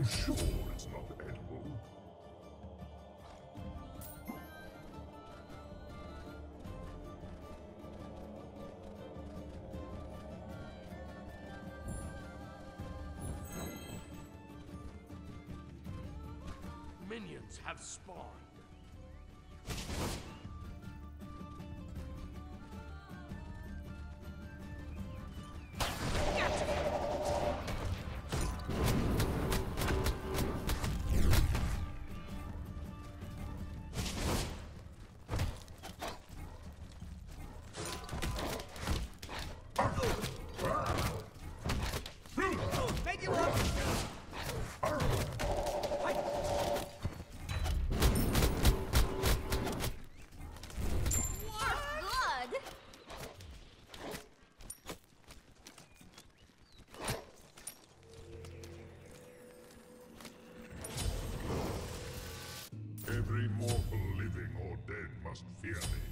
you sure it's not edible? Minions have spawned. Every mortal living or dead must fear me.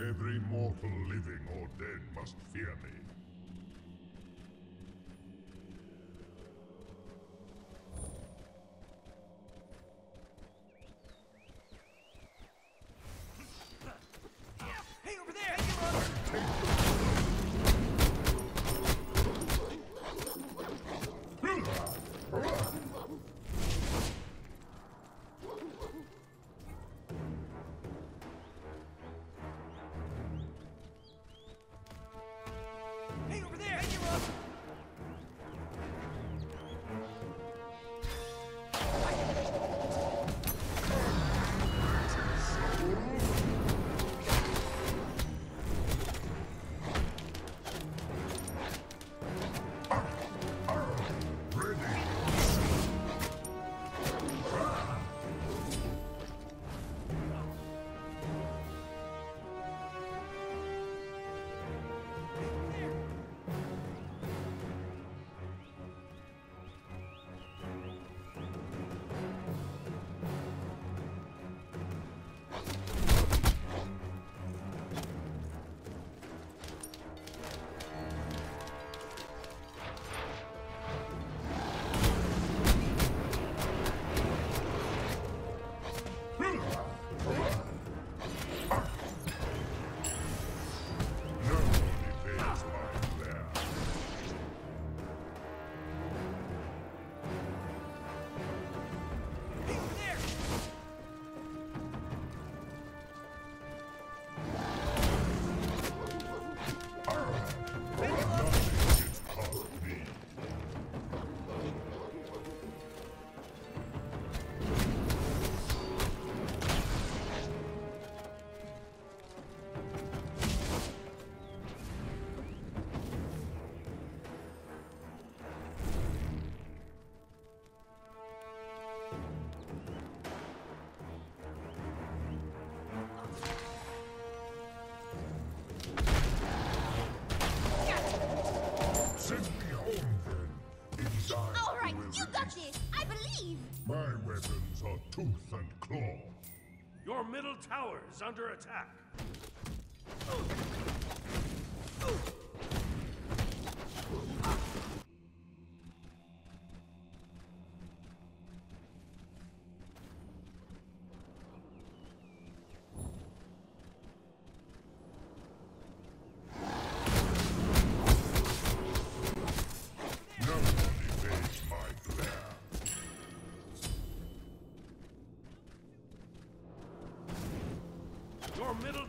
Every mortal living or dead must fear me. My weapons are tooth and claw. Your middle tower is under attack.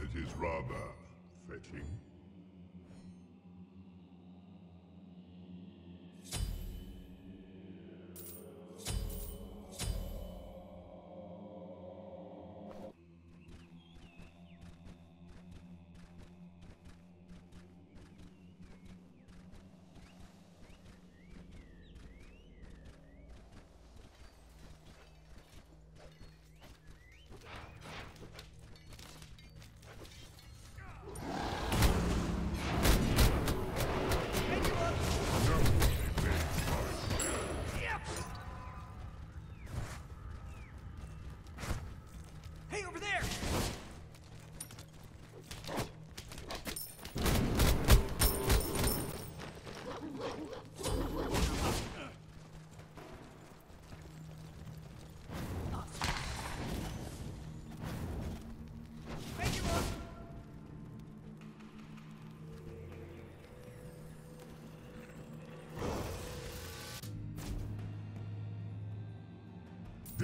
it is rather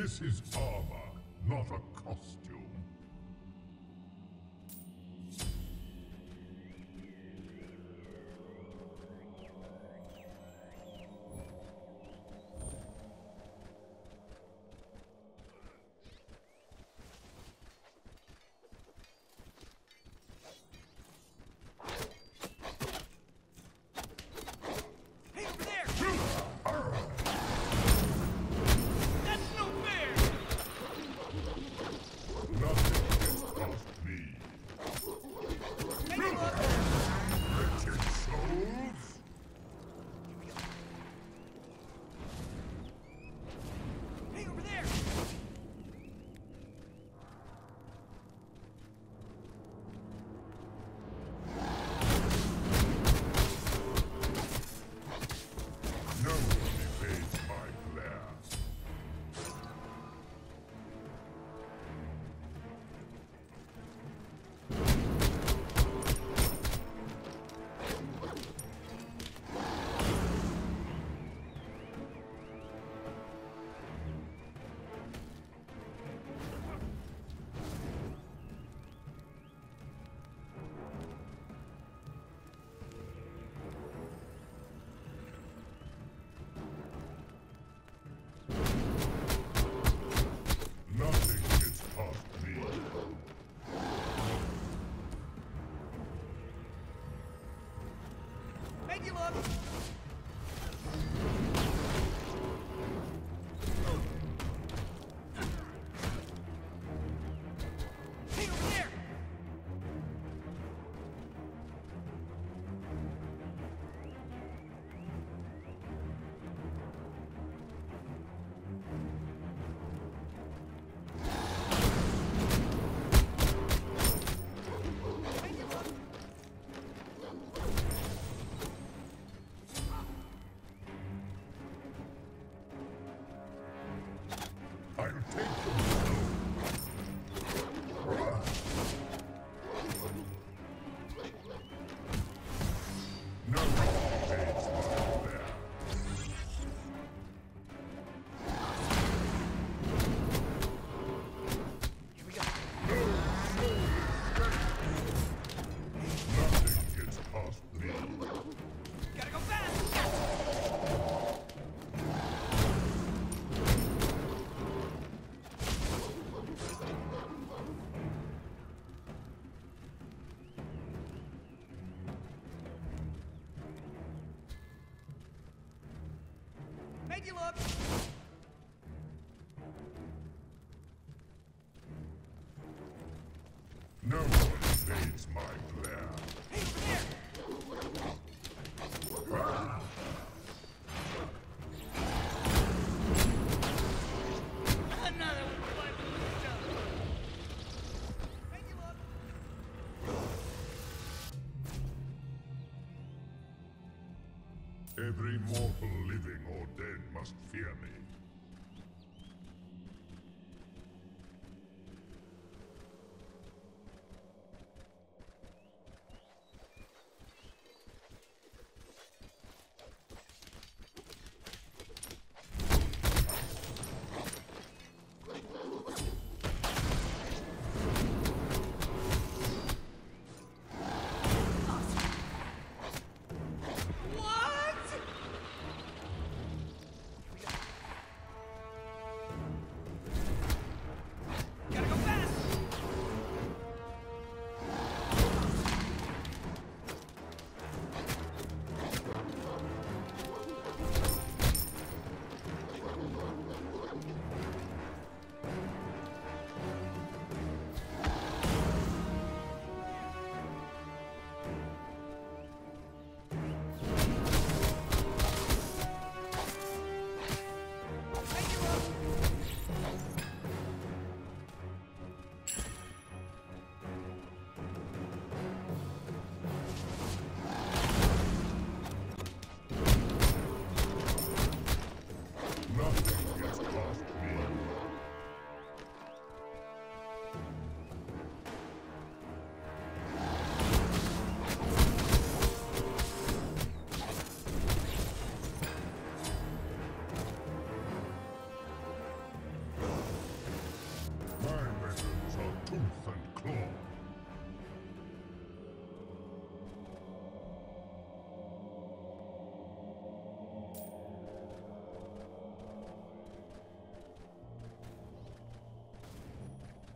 This is armor, not a costume. Pokemon! you up. No one invades my place. must fear me.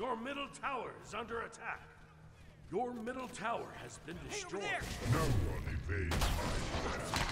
Your middle tower is under attack. Your middle tower has been destroyed. Hey, no one evades my wrath.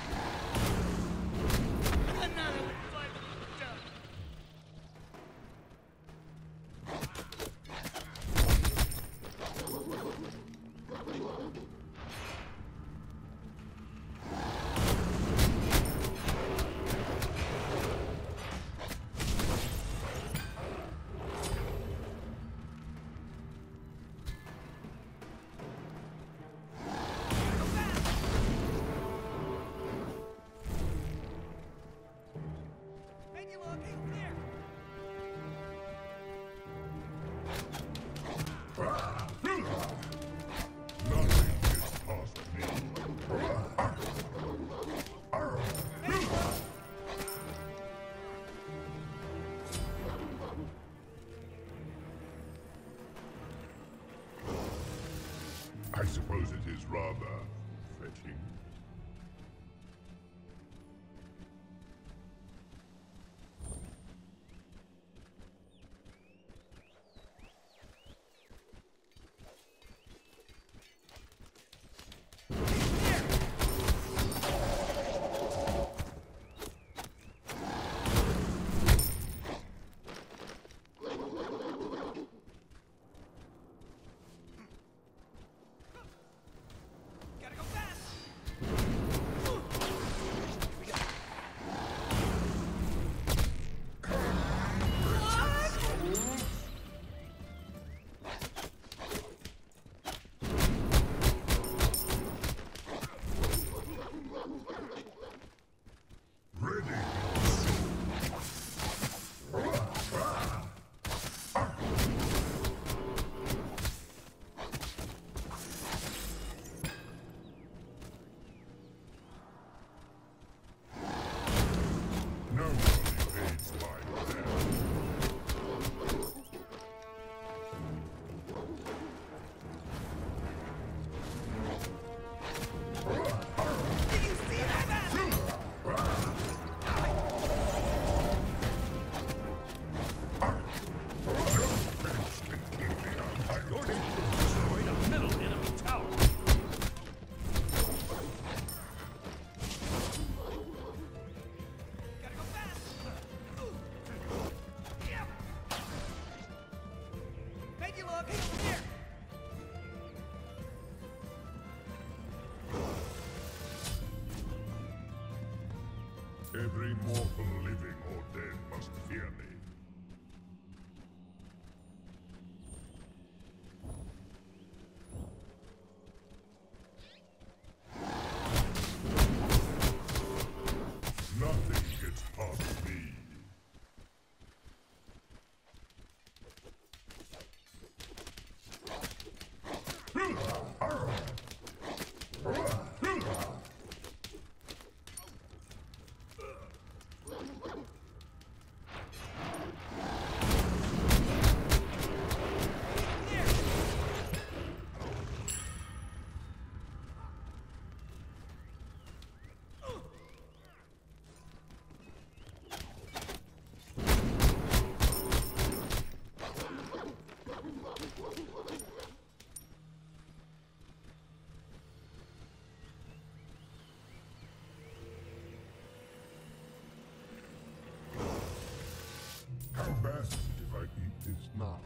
is narrow.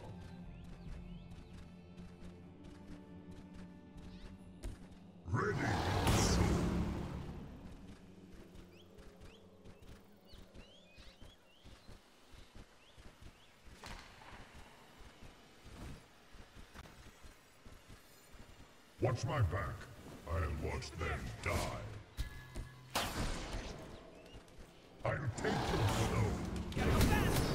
Watch my back. I'll watch them die. I'll take them slow.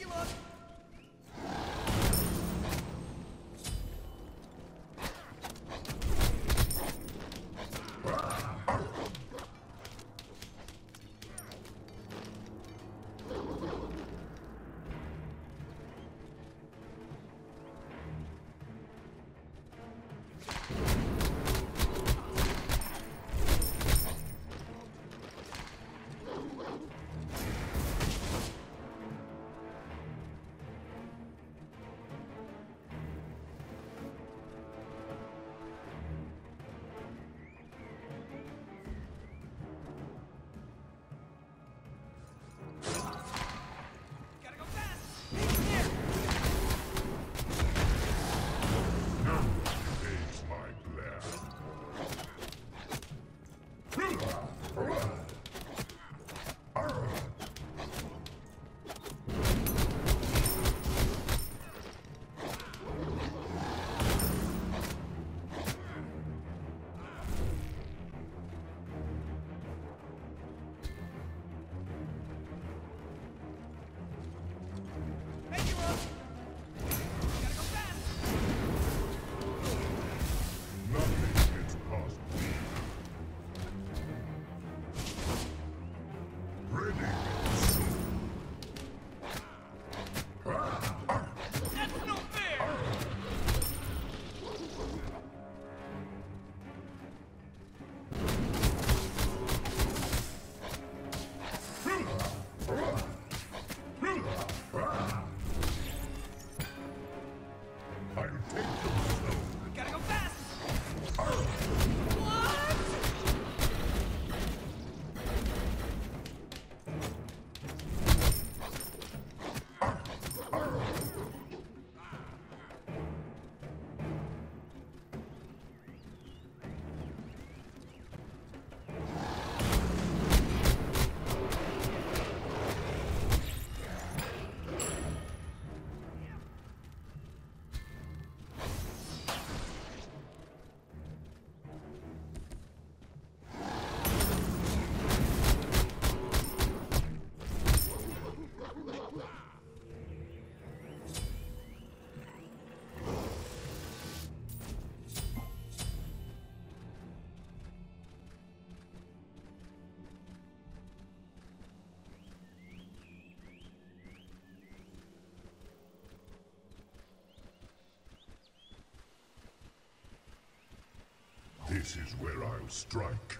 Ridiculous! This is where I'll strike.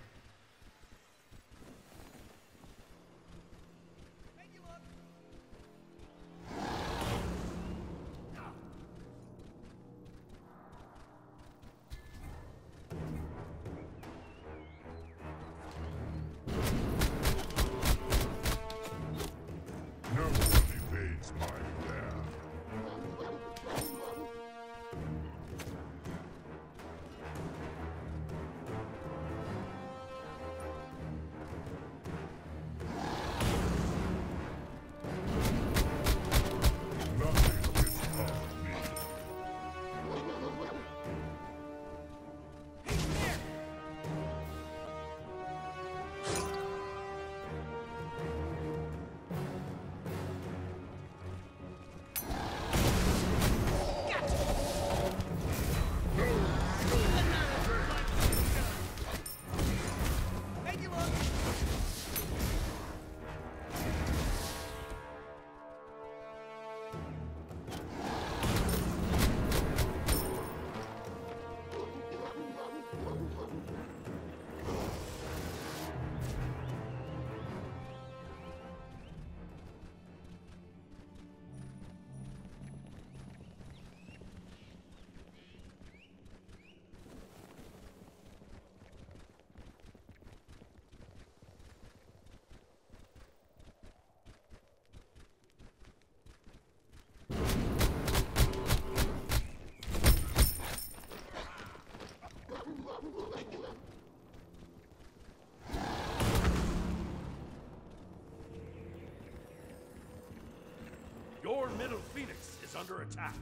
is under attack.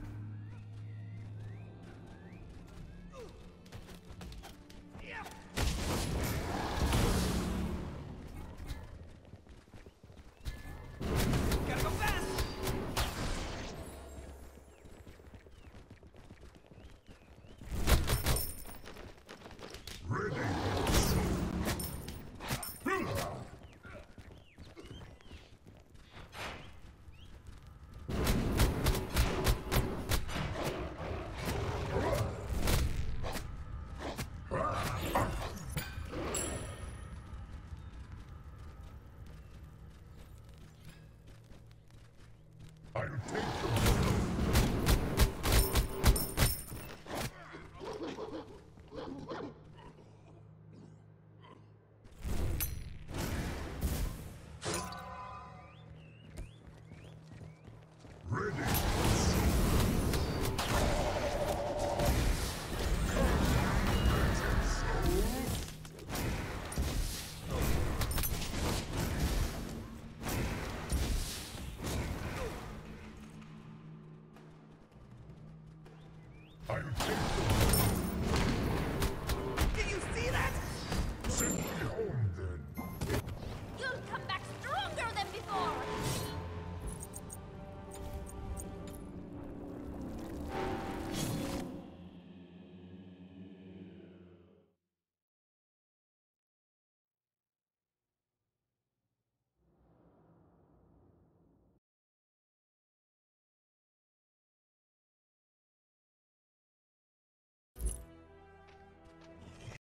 I'll